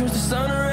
turns sun around.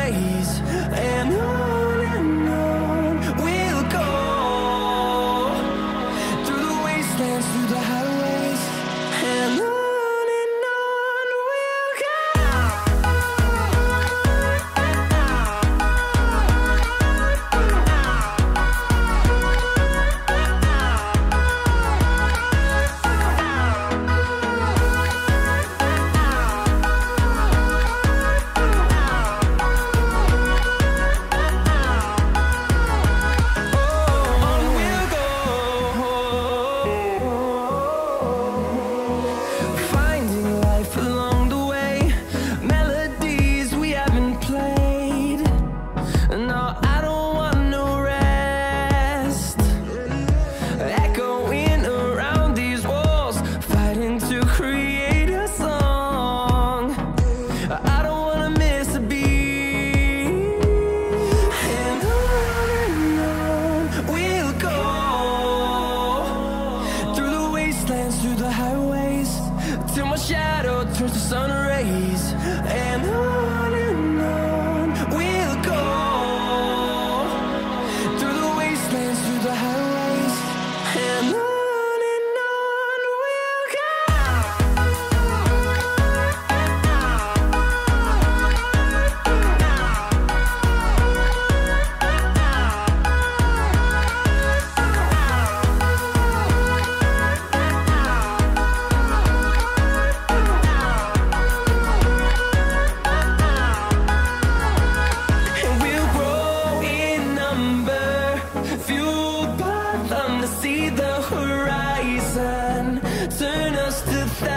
just a thousand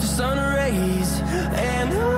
to sun rays And on